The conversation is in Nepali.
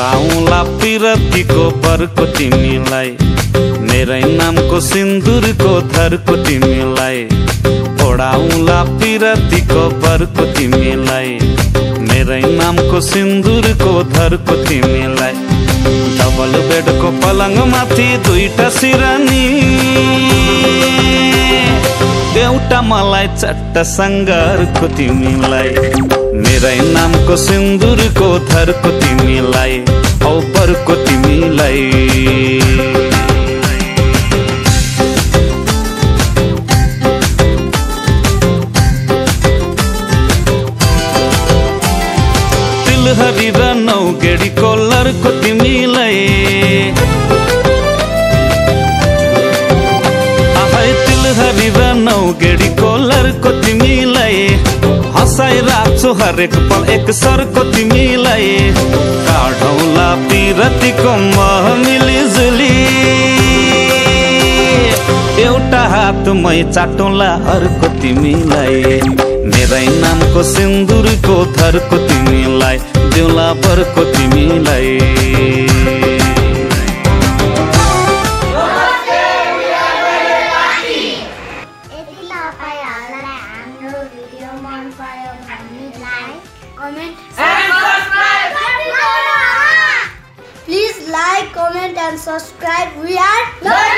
पढाउला पिरतीको बरको तिमीलाई। मेरै नामको सिन्दुरको थरको तिमीलाई। पढाउला पिरतीको बरको तिमीलाई। मेरै नामको सिन्दुरको धरको तिमीलाई। डबल बेडको पलङमाथि दुईटा सिरानी। एउटा मलाई चट्ट सङ्गरको तिमीलाई। मेरै नामको सिन्दुरको थरको बरको तिमीलाई। तिलहरी र नौगेडी कोलरको तिमीलाई। आहै तिलहरी र नौगेडी कोलरको तिमीलाई। हँसाइ राख्छु हरेक पल एक सरको तिमीलाई। काढौला पिरतीको मह मिलिजुली। एउटा हातमै चाटौँला अर्को तिमीलाई मेरै नामको सिन्दुरको थरको तिमीलाई देउला बरको तिमीलाई हाम्रो भिडियो मन पर्यो भने like comment and subscribe. We are